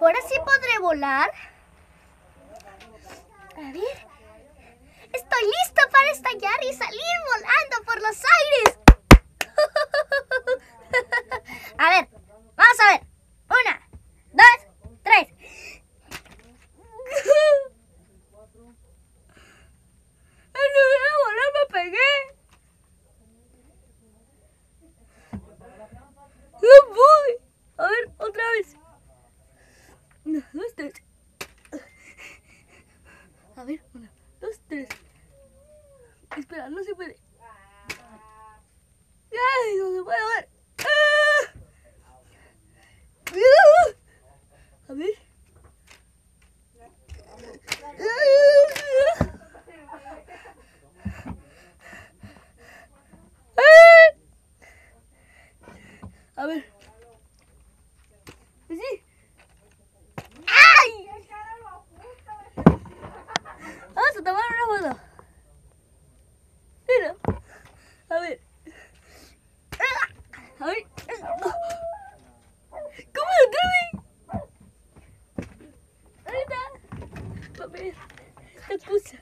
Ahora sí podré volar. A ver. Estoy listo para estallar y salir volando por los aires. a ver, vamos a ver. Una, dos, tres. En lugar de volar me pegué. ¡No voy! A ver, otra vez. Una, dos, tres. A ver, una, dos, tres. Espera, no se puede. ¡Ay, no se puede ver! ¡Ah! A ver. A ver. Sí. ¡Ay! Vamos Mira. A ver. A ver. ¿Cómo lo trae? Ahí está. Te puse.